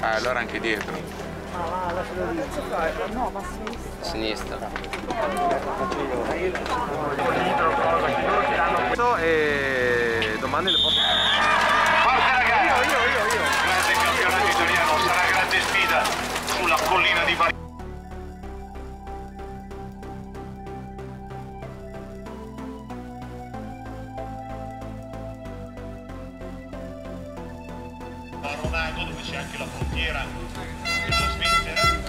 Ah, allora anche dietro. Sinistra. E domani le porto. A dove c'è anche la frontiera della Svizzera.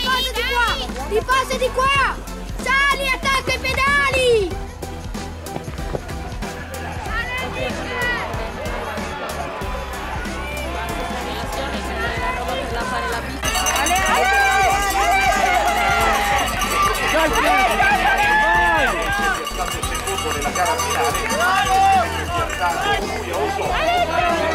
Riposa di qua! Riposa di qua! Sali, attacca i pedali! sia stato secondo nella gara finale è piazzato lui a Oslo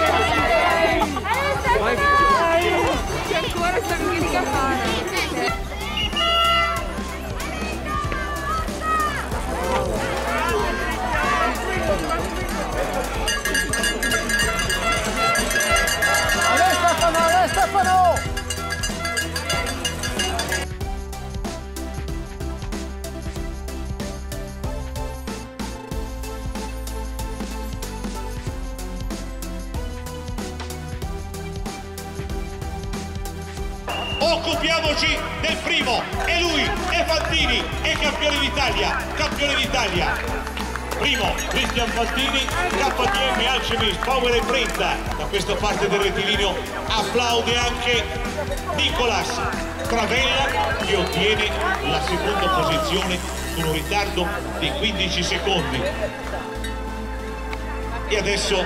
Occupiamoci del primo, è lui, è Fantini, è campione d'Italia, campione d'Italia. Primo, Cristian Fantini, KTM Alcemis, Power e 30. Da questa parte del rettilineo applaude anche Nicolas Travella che ottiene la seconda posizione con un ritardo di 15 secondi. E adesso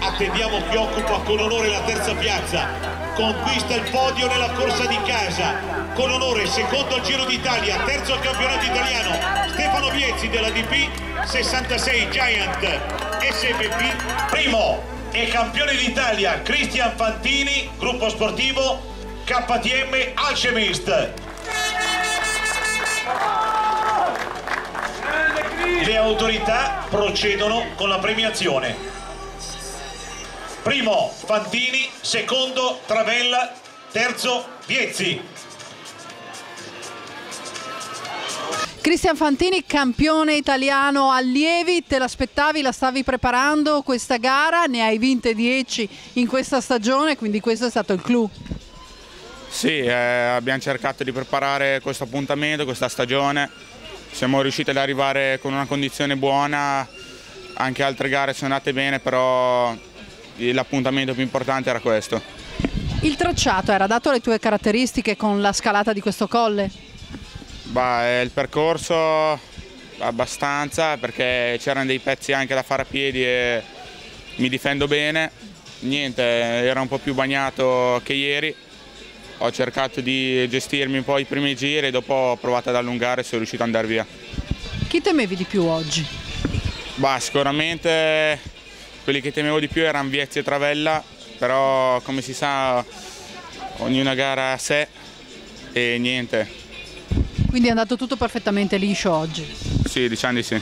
attendiamo chi occupa con onore la terza piazza. Conquista il podio nella corsa di casa. Con onore secondo al Giro d'Italia, terzo al campionato italiano. Stefano Viezzi della DP 66 Giant SMP. Primo e campione d'Italia Cristian Fantini, gruppo sportivo KTM Alchemist. Le autorità procedono con la premiazione. Primo Fantini, secondo Travella, terzo Viezzi. Cristian Fantini, campione italiano allievi, te l'aspettavi, la stavi preparando questa gara, ne hai vinte 10 in questa stagione, quindi questo è stato il clou. Sì, eh, abbiamo cercato di preparare questo appuntamento, questa stagione. Siamo riusciti ad arrivare con una condizione buona, anche altre gare sono andate bene, però l'appuntamento più importante era questo. Il tracciato era dato alle tue caratteristiche con la scalata di questo colle? Bah, eh, il percorso abbastanza perché c'erano dei pezzi anche da fare a piedi e mi difendo bene. Niente, era un po' più bagnato che ieri. Ho cercato di gestirmi un po' i primi giri e dopo ho provato ad allungare e sono riuscito ad andare via. Chi temevi di più oggi? Bah, sicuramente quelli che temevo di più erano Viezzi e Travella, però come si sa ognuna gara a sé e niente. Quindi è andato tutto perfettamente liscio oggi. Sì, diciamo di sì.